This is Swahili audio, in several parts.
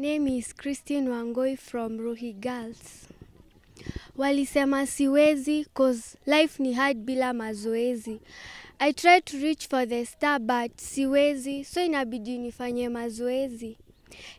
Name is Christine Wangoi from Ruhi Girls. Walisema siwezi cause life ni hard bila mazoezi. I try to reach for the star but siwezi so inabidi nifanye mazoezi.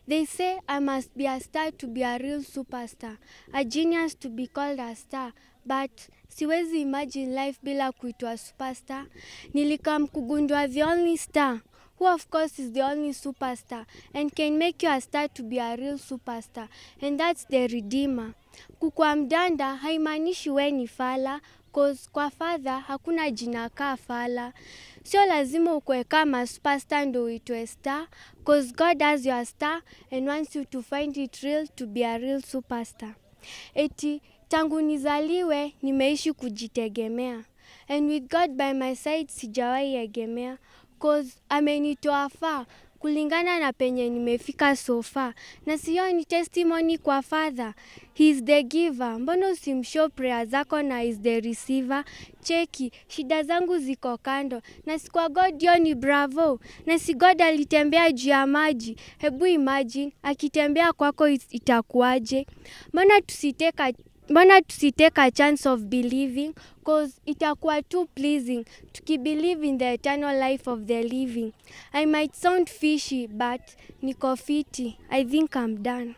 They say I must be a star to be a real superstar, a genius to be called a star, but siwezi imagine life bila kuitwa superstar. Nilikam kugundua the only star who of course is the only superstar and can make you a star to be a real superstar and that's the redeemer. Kukwa mdanda haimaanishi we ni fala cause kwa fadha hakuna jina kaa fala. Sio lazima ukwe kama superstar ndo uitwe star cause God has your star and wants you to find it real to be a real superstar. Eti tangu nizaliwe nimeishi kujitegemea and with God by my side sijawahi egemea cause amenitoa faa kulingana na penye nimefika so far, na siyo ni testimony kwa Father. He is the giver. Mbona usimshow prayer zako na is the receiver? Cheki, shida zangu ziko kando, na si kwa God yo ni bravo, na si God alitembea juu ya maji. Hebu imagine akitembea kwako it- itakuwaje? Mbona tusiteka mbona tusitake a chance of believing? Cause itakuwa too pleasing tukibelieve in the eternal life of the living. I might sound fishy but niko fiti. I think i'm done